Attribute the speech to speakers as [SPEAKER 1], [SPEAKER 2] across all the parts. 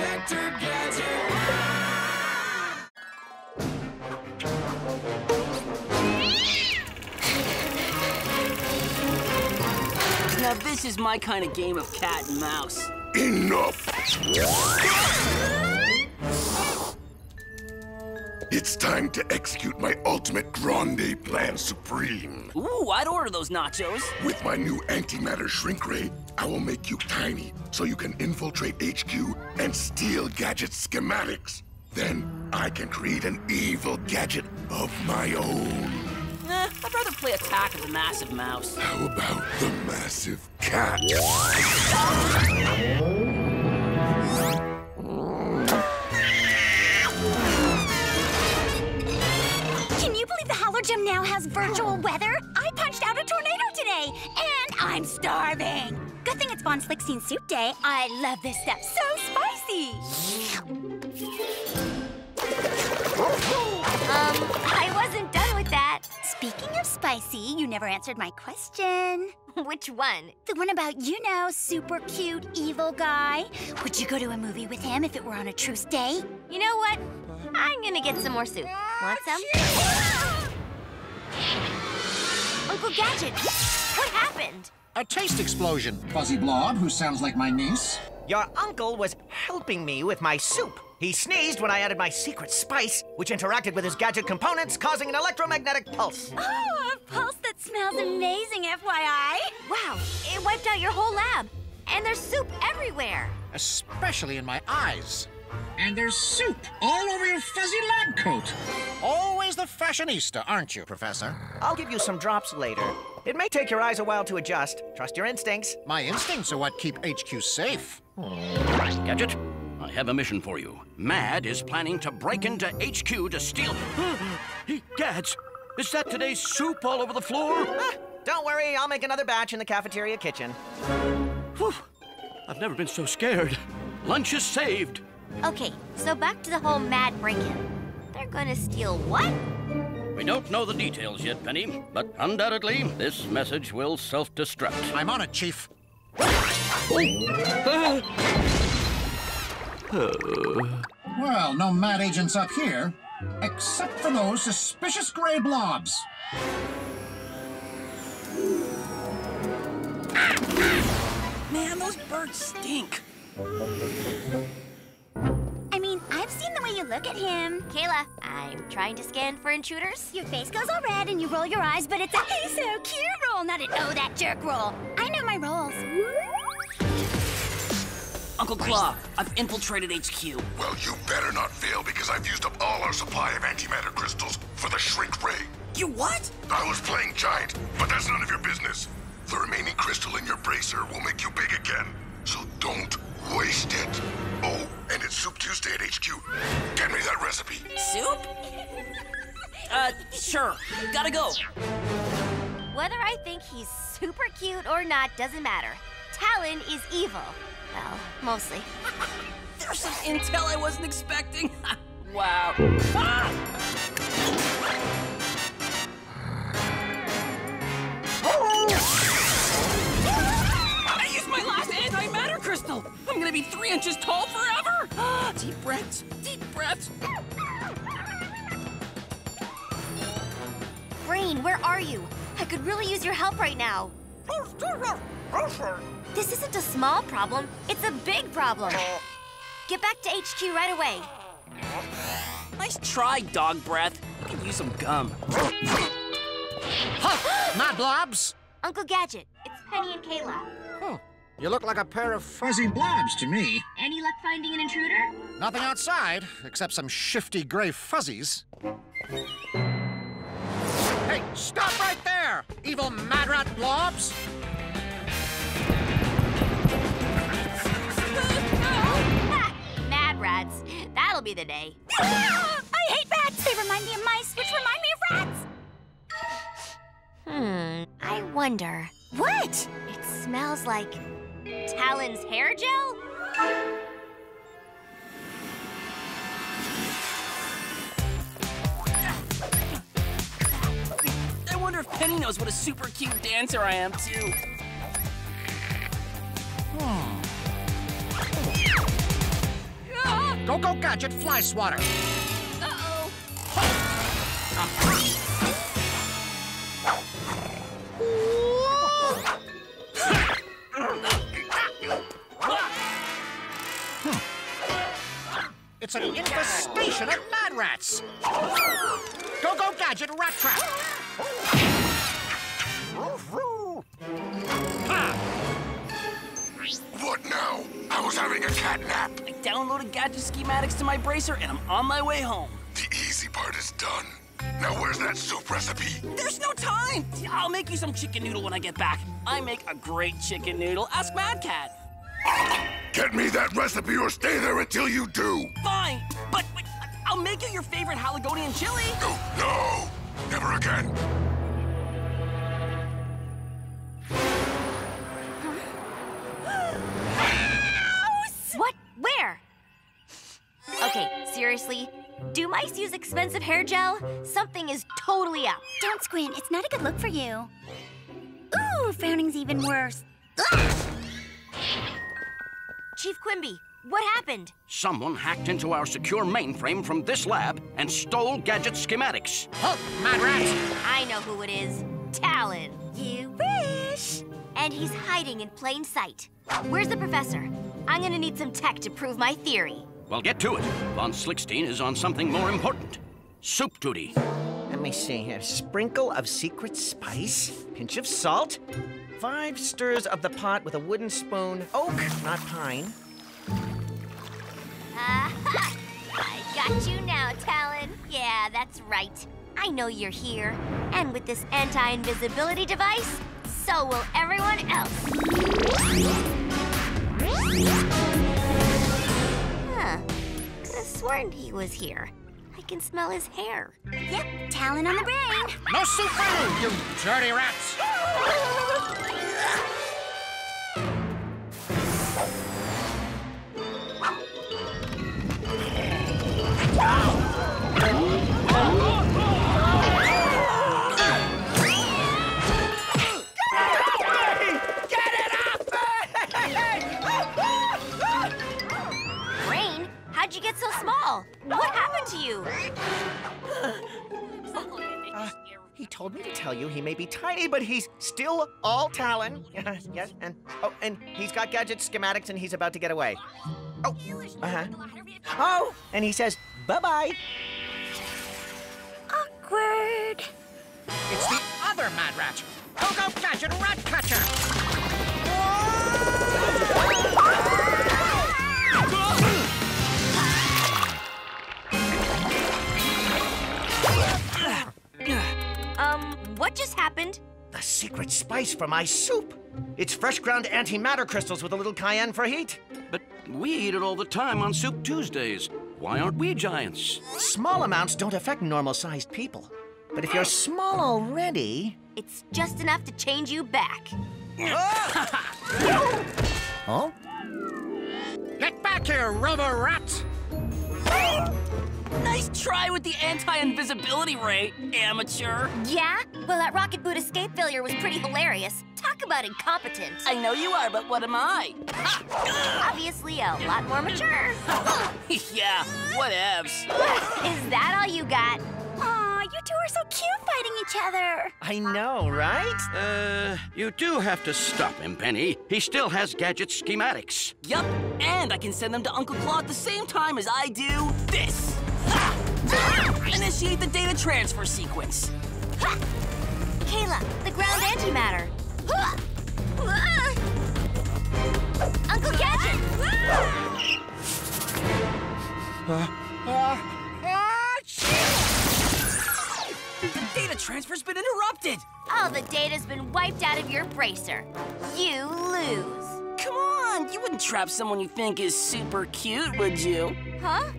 [SPEAKER 1] Inspector Gadget. Now this is my kind of game of cat and mouse.
[SPEAKER 2] Enough! It's time to execute my ultimate Grande Plan Supreme.
[SPEAKER 1] Ooh, I'd order those nachos.
[SPEAKER 2] With my new antimatter shrink ray, I will make you tiny so you can infiltrate HQ and steal gadget schematics. Then I can create an evil gadget of my own.
[SPEAKER 1] Eh, I'd rather play Attack of the Massive Mouse.
[SPEAKER 2] How about the massive cat?
[SPEAKER 3] you believe the Howler Gym now has virtual weather? I punched out a tornado today, and I'm starving. Good thing it's Von Slickstein Soup Day. I love this stuff. So spicy. Um, I wasn't done with that. Speaking of spicy, you never answered my question.
[SPEAKER 4] Which one?
[SPEAKER 3] The one about, you know, super cute, evil guy. Would you go to a movie with him if it were on a truce day?
[SPEAKER 4] You know what? I'm gonna get some more soup. Want some? Uncle Gadget, what happened?
[SPEAKER 5] A taste explosion. Fuzzy Blob, who sounds like my niece.
[SPEAKER 6] Your uncle was helping me with my soup. He sneezed when I added my secret spice, which interacted with his gadget components, causing an electromagnetic pulse.
[SPEAKER 3] Oh, a pulse that smells amazing, FYI.
[SPEAKER 4] Wow, it wiped out your whole lab. And there's soup everywhere.
[SPEAKER 5] Especially in my eyes. And there's soup all over your fuzzy lab coat. Always the fashionista, aren't you, Professor?
[SPEAKER 6] I'll give you some drops later. It may take your eyes a while to adjust. Trust your instincts.
[SPEAKER 5] My instincts are what keep HQ safe.
[SPEAKER 7] Gadget, I have a mission for you. Mad is planning to break into HQ to steal. Hey, Gads, is that today's soup all over the floor?
[SPEAKER 6] Ah, don't worry, I'll make another batch in the cafeteria kitchen.
[SPEAKER 7] Whew. I've never been so scared. Lunch is saved.
[SPEAKER 4] Okay, so back to the whole mad break-in. They're gonna steal what?
[SPEAKER 7] We don't know the details yet, Penny, but undoubtedly this message will self-destruct.
[SPEAKER 5] I'm on it, Chief. Well, no mad agents up here, except for those suspicious gray blobs.
[SPEAKER 1] Man, those birds stink.
[SPEAKER 3] I mean, I've seen the way you look at him.
[SPEAKER 4] Kayla, I'm trying to scan for intruders.
[SPEAKER 3] Your face goes all red and you roll your eyes, but it's a hey so cute roll, not an oh that jerk roll. I know my rolls.
[SPEAKER 1] Uncle Claw, I've infiltrated HQ.
[SPEAKER 2] Well, you better not fail because I've used up all our supply of antimatter crystals for the shrink ray.
[SPEAKER 1] You what?
[SPEAKER 2] I was playing giant, but that's none of your business. The remaining crystal in your bracer will make you big again, so don't waste it. Oh, and it's Soup Tuesday at HQ. Get me that recipe.
[SPEAKER 1] Soup? Uh, sure. Gotta go.
[SPEAKER 4] Whether I think he's super cute or not doesn't matter. Talon is evil. Well, mostly.
[SPEAKER 1] There's some intel I wasn't expecting. wow. Ah! I used my last antimatter crystal. I'm gonna be three inches tall forever. deep breaths. Deep breaths.
[SPEAKER 4] Brain, where are you? I could really use your help right now. This isn't a small problem, it's a big problem. Get back to HQ right away.
[SPEAKER 1] Nice try, dog breath. I could use some gum.
[SPEAKER 5] Mad blobs?
[SPEAKER 4] Uncle Gadget, it's Penny and Kayla.
[SPEAKER 5] You look like a pair of fuzzy blobs to me.
[SPEAKER 4] Any luck finding an intruder?
[SPEAKER 5] Nothing outside, except some shifty gray fuzzies. Hey, stop right there, evil mad rat blobs!
[SPEAKER 4] Mad rats. That'll be the day.
[SPEAKER 3] I hate rats. They remind me of mice, which remind me of rats.
[SPEAKER 4] Hmm, I wonder.
[SPEAKER 3] What?
[SPEAKER 4] It smells like Talon's hair gel?
[SPEAKER 1] I wonder if Penny knows what a super cute dancer I am, too.
[SPEAKER 5] Go, go, gadget, fly swatter!
[SPEAKER 1] Uh-oh.
[SPEAKER 5] It's an infestation of mad rats. Go, go, Gadget, rat trap. Roof, roof.
[SPEAKER 2] What now? I was having a cat nap.
[SPEAKER 1] I downloaded gadget schematics to my bracer, and I'm on my way home.
[SPEAKER 2] The easy part is done. Now where's that soup recipe?
[SPEAKER 1] There's no time! I'll make you some chicken noodle when I get back. I make a great chicken noodle. Ask Mad Cat.
[SPEAKER 2] Get me that recipe or stay there until you do.
[SPEAKER 1] Fine, but, but I'll make you your favorite Haligonian chili.
[SPEAKER 2] No, no, never again.
[SPEAKER 4] What? Where? Okay, seriously? Do mice use expensive hair gel? Something is totally up.
[SPEAKER 3] Don't squint. It's not a good look for you. Ooh, frowning's even worse. Ugh!
[SPEAKER 4] Chief Quimby, what happened?
[SPEAKER 7] Someone hacked into our secure mainframe from this lab and stole gadget schematics.
[SPEAKER 5] Halt, mad rat.
[SPEAKER 4] I know who it is. Talon.
[SPEAKER 3] You wish.
[SPEAKER 4] And he's hiding in plain sight. Where's the professor? I'm gonna need some tech to prove my theory.
[SPEAKER 7] Well, get to it. Von Slickstein is on something more important. Soup duty.
[SPEAKER 6] Let me see here. Sprinkle of secret spice, pinch of salt, five stirs of the pot with a wooden spoon. Oak, not pine.
[SPEAKER 4] Aha! I got you now, Talon. Yeah, that's right. I know you're here. And with this anti-invisibility device, so will everyone else. Huh. Could have sworn he was here. I can smell his hair.
[SPEAKER 3] Yep, Talon on the brain.
[SPEAKER 5] No soup for you, you dirty rats.
[SPEAKER 4] What happened to you?
[SPEAKER 6] He told me to tell you he may be tiny, but he's still all Talon. Yes, yes, and oh, and he's got gadget schematics, and he's about to get away. Oh, uh-huh. Oh, and he says bye-bye.
[SPEAKER 3] Awkward.
[SPEAKER 5] It's the other mad rat. Go, go, Gadget, rat catcher.
[SPEAKER 4] Happened?
[SPEAKER 6] The secret spice for my soup. It's fresh ground antimatter crystals with a little cayenne for heat.
[SPEAKER 7] But we eat it all the time on Soup Tuesdays. Why aren't we giants?
[SPEAKER 6] Small amounts don't affect normal-sized people. But if you're small already...
[SPEAKER 4] It's just enough to change you back.
[SPEAKER 6] Oh?
[SPEAKER 5] Get back here, rubber rat.
[SPEAKER 1] Nice try with the anti-invisibility ray, amateur.
[SPEAKER 4] Yeah? Well, that rocket boot escape failure was pretty hilarious. Talk about incompetent.
[SPEAKER 1] I know you are, but what am I?
[SPEAKER 4] Obviously, a lot more mature.
[SPEAKER 1] yeah, whatevs.
[SPEAKER 4] Is that all you got?
[SPEAKER 3] Aw, you two are so cute fighting each other.
[SPEAKER 6] I know, right?
[SPEAKER 7] Uh, you do have to stop him, Penny. He still has gadget schematics.
[SPEAKER 1] Yup, and I can send them to Uncle Claw at the same time as I do this. Ha! Initiate the data transfer sequence.
[SPEAKER 4] Kayla, the ground antimatter. Uncle Gadget!
[SPEAKER 1] The data transfer's been interrupted.
[SPEAKER 4] All the data's been wiped out of your bracer. You lose.
[SPEAKER 1] Come on, you wouldn't trap someone you think is super cute, would you?
[SPEAKER 4] Huh?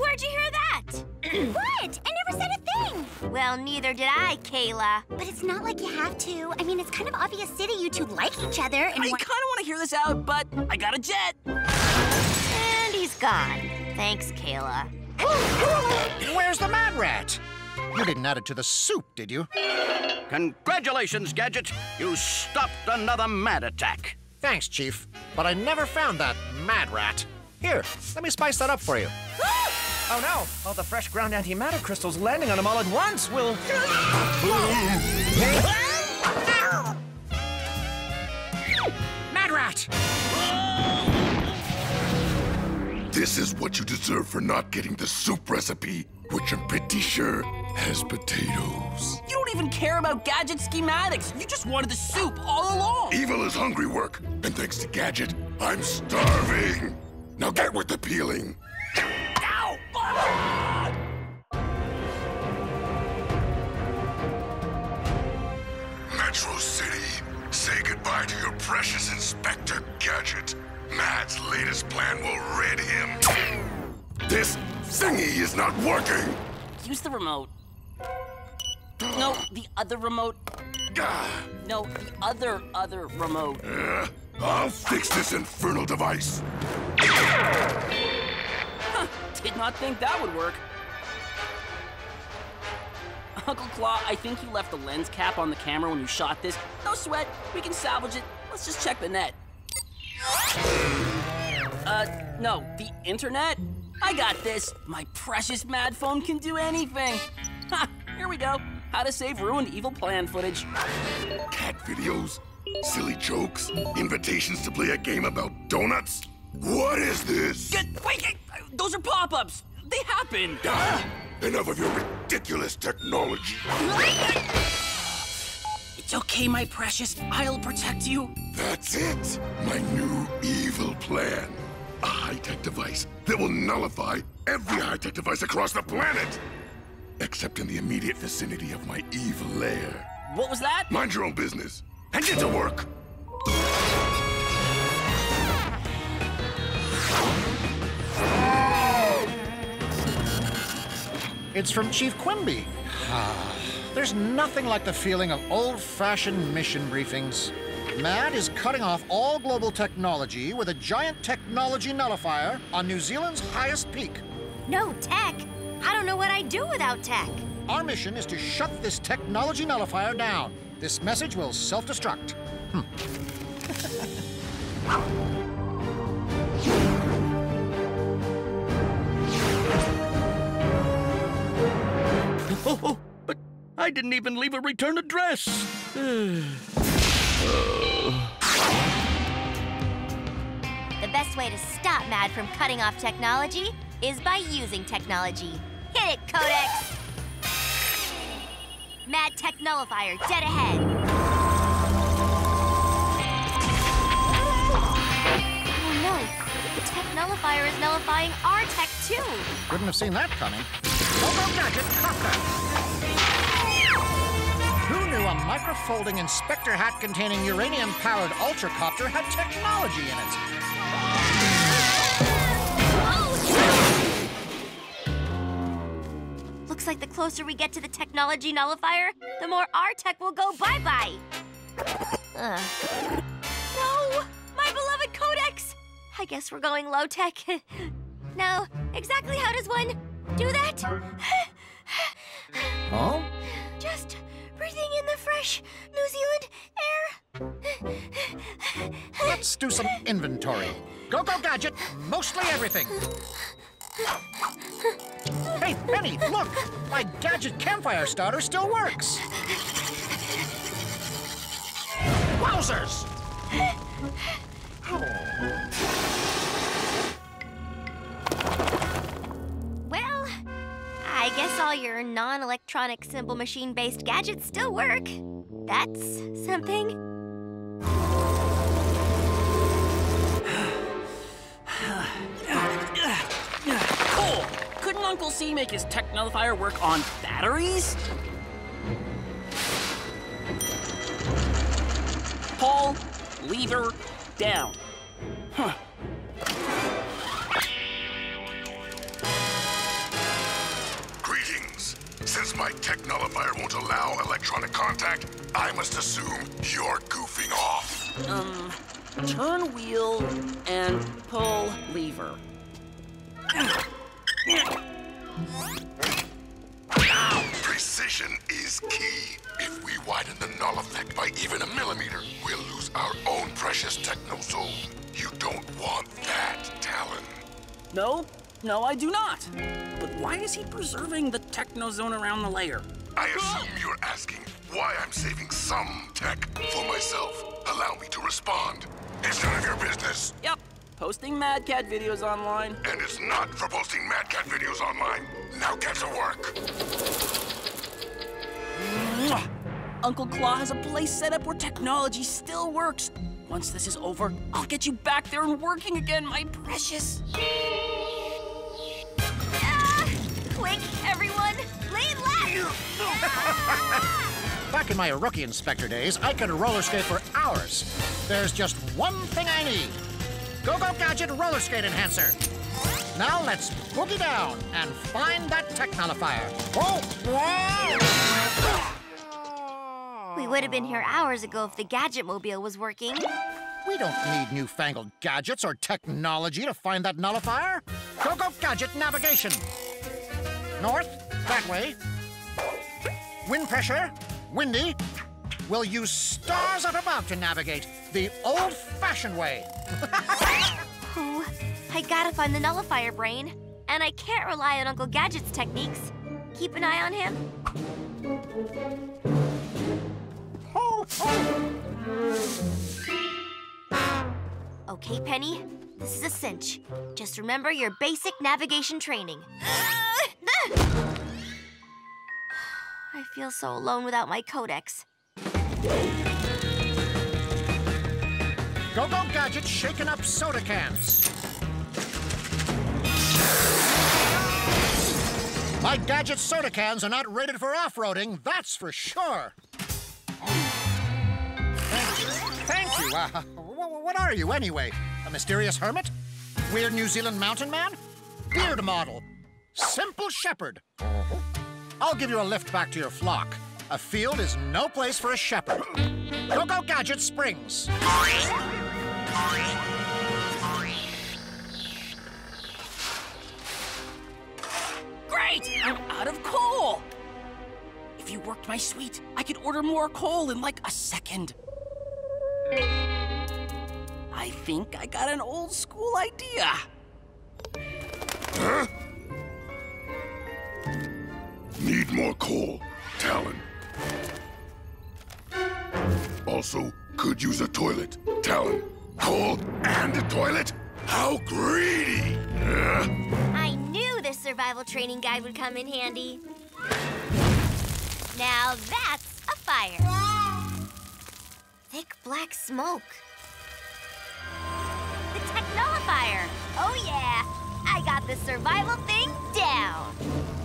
[SPEAKER 4] Hey, where'd you hear that?
[SPEAKER 3] What? I never said a thing.
[SPEAKER 4] Well, neither did I, Kayla.
[SPEAKER 3] But it's not like you have to. I mean, it's kind of obvious city you two like each other and
[SPEAKER 1] I kind of want to hear this out, but I got a jet.
[SPEAKER 4] And he's gone. Thanks, Kayla.
[SPEAKER 5] Where's the mad rat? You didn't add it to the soup, did you?
[SPEAKER 7] Congratulations, Gadget. You stopped another mad attack.
[SPEAKER 5] Thanks, Chief. But I never found that mad rat. Here, let me spice that up for you.
[SPEAKER 6] Oh no! All the fresh ground antimatter crystals landing on them all at once will.
[SPEAKER 5] Mad rat!
[SPEAKER 2] This is what you deserve for not getting the soup recipe, which I'm pretty sure has potatoes.
[SPEAKER 1] You don't even care about gadget schematics. You just wanted the soup all along.
[SPEAKER 2] Evil is hungry work, and thanks to Gadget, I'm starving. Now get with the peeling. Metro City, say goodbye to your precious Inspector Gadget. MAD's latest plan will rid him. This thingy is not working.
[SPEAKER 1] Use the remote. No, the other remote. No, the other, other remote.
[SPEAKER 2] uh, I'll fix this infernal device.
[SPEAKER 1] I did not think that would work. Uncle Claw, I think you left the lens cap on the camera when you shot this. No sweat, we can salvage it. Let's just check the net. Uh, no, the internet? I got this. My precious mad phone can do anything. Ha, here we go. How to save ruined evil plan footage.
[SPEAKER 2] Cat videos, silly jokes, invitations to play a game about donuts. What is this?
[SPEAKER 1] Get, wait, those are pop-ups. They happen.
[SPEAKER 2] Ah, enough of your ridiculous technology.
[SPEAKER 1] It's okay, my precious. I'll protect you.
[SPEAKER 2] That's it. My new evil plan. A high-tech device that will nullify every high-tech device across the planet. Except in the immediate vicinity of my evil lair.
[SPEAKER 1] What was that?
[SPEAKER 2] Mind your own business and get to work.
[SPEAKER 5] It's from Chief Quimby. There's nothing like the feeling of old-fashioned mission briefings. MAD is cutting off all global technology with a giant technology nullifier on New Zealand's highest peak.
[SPEAKER 4] No tech? I don't know what I'd do without tech.
[SPEAKER 5] Our mission is to shut this technology nullifier down. This message will self-destruct. Hmm.
[SPEAKER 7] Oh, oh, but I didn't even leave a return address.
[SPEAKER 4] The best way to stop MAD from cutting off technology is by using technology. Hit it, Codex! MAD Tech Nullifier, dead ahead. Oh no, the Tech Nullifier is nullifying our tech too.
[SPEAKER 5] Couldn't have seen that coming. Gadget! Who knew a microfolding inspector hat containing uranium-powered ultracopter had technology in it?
[SPEAKER 4] Looks like the closer we get to the technology nullifier, the more our tech will go bye-bye. Ugh. No! My beloved Codex! I guess we're going low-tech. now, exactly how does one do that?
[SPEAKER 5] Oh?
[SPEAKER 4] Just breathing in the fresh New Zealand air.
[SPEAKER 5] Let's do some inventory. Go, go, Gadget! Mostly everything! Hey, Penny, look! My Gadget campfire starter still works! Wowzers!
[SPEAKER 4] Well, all your non-electronic simple machine-based gadgets still work. That's something.
[SPEAKER 1] Cool. Couldn't Uncle C make his tech nullifier work on batteries? Pull, lever, down. Huh.
[SPEAKER 2] Tech nullifier won't allow electronic contact, I must assume you're goofing off.
[SPEAKER 1] Um, turn wheel and pull lever.
[SPEAKER 2] Precision is key. If we widen the null effect by even a millimeter, we'll lose our own precious techno zone. You don't want that, Talon.
[SPEAKER 1] No, no, I do not. But why is he preserving the techno zone around the layer?
[SPEAKER 2] I assume you're asking why I'm saving some tech for myself. Allow me to respond. It's none of your business.
[SPEAKER 1] Yep, posting Mad Cat videos online.
[SPEAKER 2] And it's not for posting Mad Cat videos online. Now get to work.
[SPEAKER 1] Mwah! Uncle Claw has a place set up where technology still works. Once this is over, I'll get you back there and working again, my precious.
[SPEAKER 5] Back in my rookie inspector days, I could roller skate for hours. There's just one thing I need. Go-Go Gadget Roller Skate Enhancer. Now let's boogie down and find that Tech Nullifier. Whoa! Whoa!
[SPEAKER 4] We would have been here hours ago if the Gadget Mobile was working.
[SPEAKER 5] We don't need newfangled gadgets or technology to find that nullifier. Go-Go Gadget Navigation. North, that way. Wind pressure, windy. We'll use stars up above to navigate the old-fashioned way.
[SPEAKER 4] Oh, I gotta find the nullifier brain. And I can't rely on Uncle Gadget's techniques. Keep an eye on him.
[SPEAKER 5] Ho, ho!
[SPEAKER 4] Okay, Penny, this is a cinch. Just remember your basic navigation training. I feel so alone without my codex.
[SPEAKER 5] Go-Go Gadget shaking up soda cans. My Gadget soda cans are not rated for off-roading, that's for sure. Thank, you. thank you. Uh, wh- what are you, anyway? A mysterious hermit? Weird New Zealand mountain man? Beard model? Simple shepherd? I'll give you a lift back to your flock. A field is no place for a shepherd. Go-Go Gadget Springs.
[SPEAKER 1] Great! I'm out of coal! If you worked my suite, I could order more coal in like a second. I think I got an old school idea.
[SPEAKER 2] Need more coal, Talon. Also, could use a toilet, Talon. Coal and a toilet? How greedy! Uh,
[SPEAKER 4] I knew this survival training guide would come in handy. Now that's a fire. Thick black smoke. The Tech Nullifier. Oh yeah, I got the survival thing down.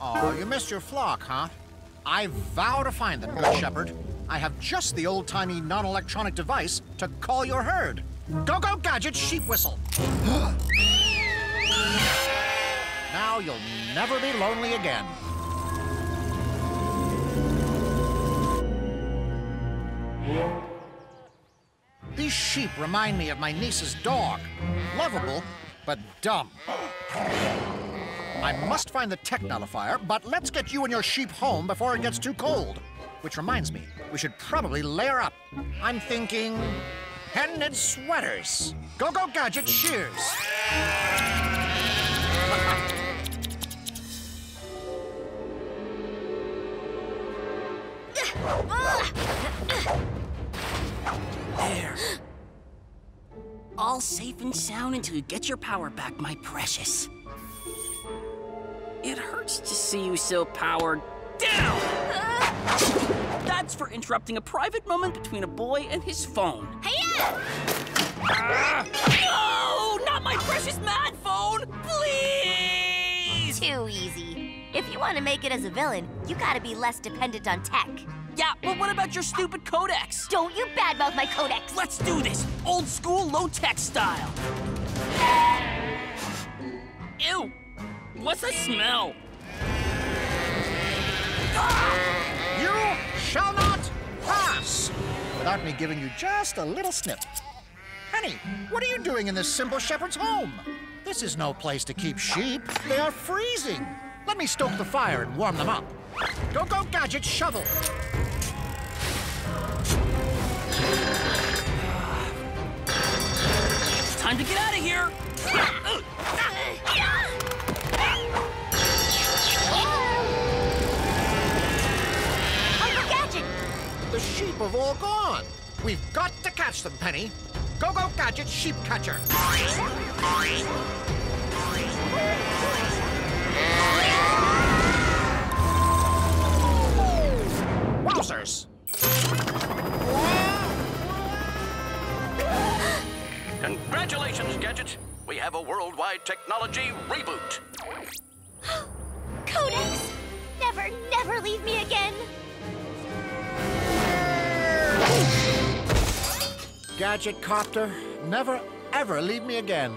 [SPEAKER 5] Oh, you missed your flock, huh? I vow to find them, good shepherd. I have just the old-timey non-electronic device to call your herd. Go-Go Gadget sheep whistle. now you'll never be lonely again. Sheep remind me of my niece's dog. Lovable, but dumb. I must find the tech nullifier, but let's get you and your sheep home before it gets too cold. Which reminds me, we should probably layer up. I'm thinking hen-knit sweaters. Go-Go Gadget shears.
[SPEAKER 1] There. All safe and sound until you get your power back, my precious. It hurts to see you so powered down. That's for interrupting a private moment between a boy and his phone.
[SPEAKER 4] Hey, ah!
[SPEAKER 1] No, not my precious mad phone, please.
[SPEAKER 4] Too easy. If you want to make it as a villain, you gotta be less dependent on tech.
[SPEAKER 1] Yeah, but what about your stupid codex?
[SPEAKER 4] Don't you badmouth my codex!
[SPEAKER 1] Let's do this, old school, low tech style. Ew, what's that smell?
[SPEAKER 5] You shall not pass without me giving you just a little snip. Honey, what are you doing in this simple shepherd's home? This is no place to keep sheep. They are freezing. Let me stoke the fire and warm them up. Don't go, go, gadget, shovel.
[SPEAKER 1] Time to get out of here.
[SPEAKER 5] The sheep have all gone. We've got to catch them, Penny. Go, go, Gadget Sheep Catcher. Wowzers!
[SPEAKER 7] We have a worldwide technology reboot.
[SPEAKER 4] Codex! Never, never leave me again!
[SPEAKER 5] Gadget Copter, never ever leave me again.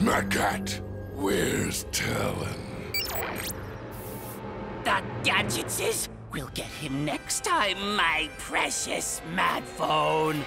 [SPEAKER 2] Mad Cat, where's Talon?
[SPEAKER 1] That gadget says we'll get him next time, my precious mad phone.